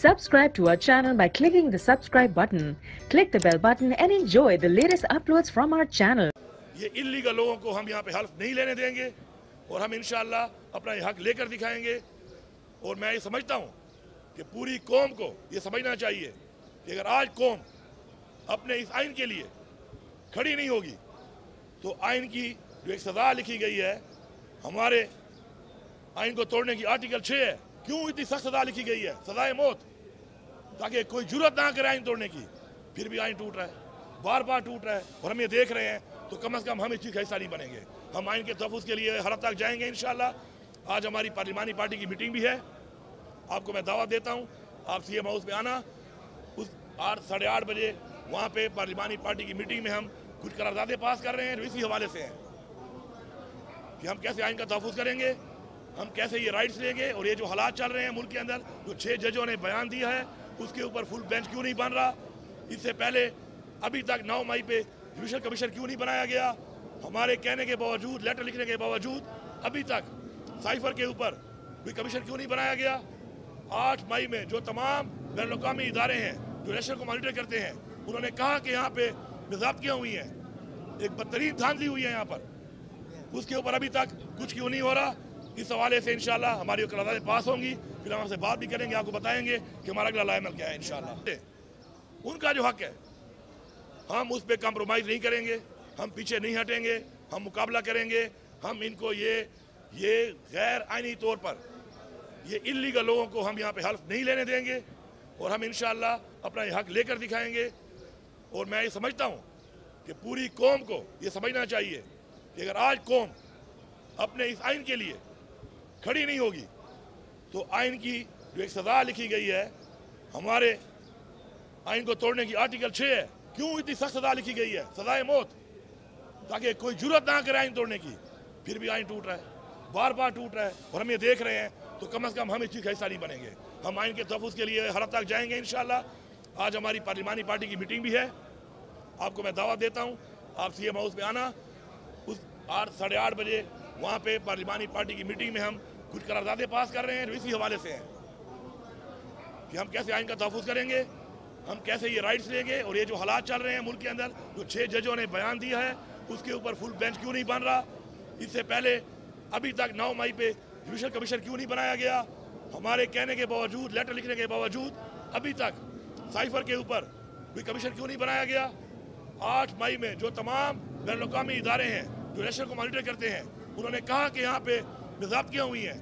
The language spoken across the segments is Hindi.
Subscribe to our channel by clicking the subscribe button. Click the bell button and enjoy the latest uploads from our channel. ये इलीगल लोगों को हम यहाँ पे हल्फ नहीं लेने देंगे और हम इंशाल्लाह अपना हक लेकर दिखाएँगे और मैं ये समझता हूँ कि पूरी कौम को ये समझना चाहिए कि अगर आज कौम अपने इस आइन के लिए खड़ी नहीं होगी तो आइन की जो एक सज़ा लिखी गई है, हमारे आइन को तोड़ने की आर्टिकल छः है क्यों इतनी सख्त सज़ा लिखी गई है? सजाए मौत। ताकि कोई ज़रूरत ना करे आइन तोड़ने की। फिर भी आइन टूट रहा है। बार बार टूट रहा है और हम ये देख रहे हैं तो कम अज़ कम हम इस चीज़ का हिस्सा नहीं बनेंगे। हम आइन के तहफ़ के लिए हर तक जाएँगे इन आज हमारी पार्लिमानी पार्टी की मीटिंग भी है। आपको मैं दावा देता हूँ, आप सी एम हाउस में आना। उस आठ, साढ़े आठ बजे वहाँ पे पार्लिमानी पार्टी की मीटिंग में हम कुछ करारदादे पास कर रहे हैं इसी हवाले से हैं कि हम कैसे आइन का तहफ़ करेंगे। हम कैसे ये राइट्स लेंगे और ये जो हालात चल रहे हैं मुल्क के अंदर, जो छः जजों ने बयान दिया है, उसके ऊपर फुल बेंच क्यों नहीं बन रहा? इससे पहले अभी तक नौ मई पे जुडिशल कमीशन क्यों नहीं बनाया गया? हमारे कहने के बावजूद लेटर लिखने के बावजूद, अभी तक साइफर के ऊपर भी कमीशन क्यों नहीं बनाया गया? आठ मई में जो तमाम बैन अवी इदारे हैं, जो इलेक्शन को मॉनिटर करते हैं, उन्होंने कहा कि यहाँ पे बेजाबतियाँ हुई हैं? एक बदतरीन धांधली हुई है यहाँ पर। उसके ऊपर अभी तक कुछ क्यों नहीं हो रहा? इस हवाले से इंशाल्लाह हमारी करारदादें पास होंगी, फिर हम आपसे बात भी करेंगे, आपको बताएँगे कि हमारा अगला लाइमल क्या है इंशाल्लाह। उनका जो हक है, हम उस पर कम्प्रोमाइज़ नहीं करेंगे, हम पीछे नहीं हटेंगे, हम मुकाबला करेंगे, हम इनको ये ये गैर आइनी तौर पर, ये इलीगल लोगों को हम यहाँ पे हल्फ नहीं लेने देंगे, और हम इंशाल्लाह अपना ये हक लेकर दिखाएँगे। और मैं ये समझता हूँ कि पूरी कौम को ये समझना चाहिए कि अगर आज कौम अपने इस आइन के लिए खड़ी नहीं होगी। तो आइन की जो एक सज़ा लिखी गई है, हमारे आइन को तोड़ने की आर्टिकल छः है। क्यों इतनी सख्त सज़ा लिखी गई है? सजाए मौत, ताकि कोई ज़रूरत ना करे आइन तोड़ने की। फिर भी आइन टूट रहा है। बार बार टूट रहा है और हम ये देख रहे हैं तो कम अज़ कम हम इस चीज़ का हिस्सा नहीं बनेंगे। हम आइन के तहफ़ के लिए हर तक जाएँगे इन आज हमारी पार्लिमानी पार्टी की मीटिंग भी है। आपको मैं दावा देता हूँ, आप सी एम हाउस में आना। उस आठ, साढ़े आठ बजे वहाँ पे पार्लिमानी पार्टी की मीटिंग में हम कुछ करारदादे पास कर रहे हैं, जो इसी हवाले से हैं। कि हम कैसे आइन का तहफ़ करेंगे, हम कैसे ये राइट्स लेंगे, और ये जो हालात चल रहे हैं मुल्क के अंदर, जो छः जजों ने बयान दिया है, उसके ऊपर फुल बेंच क्यों नहीं बन रहा? इससे पहले अभी तक नौ मई पे जुडिशल कमीशन क्यों नहीं बनाया गया? हमारे कहने के बावजूद लेटर लिखने के बावजूद, अभी तक साइफर के ऊपर भी कमीशन क्यों नहीं बनाया गया? आठ मई में जो तमाम बैन अवी इदारे हैं जो इलेक्शन को मॉनिटर करते हैं उन्होंने कहा कि यहाँ पे बेजाबतियाँ हुई हैं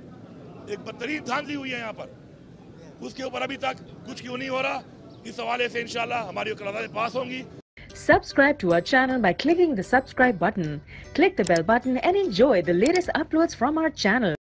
एक बदतरीन धांधली हुई है यहाँ पर उसके ऊपर अभी तक कुछ क्यों नहीं हो रहा इस हवाले से इंशाल्लाह हमारी करारदादें पास होंगी Subscribe to our channel by clicking the subscribe button. Click the bell button and enjoy the latest uploads from our channel.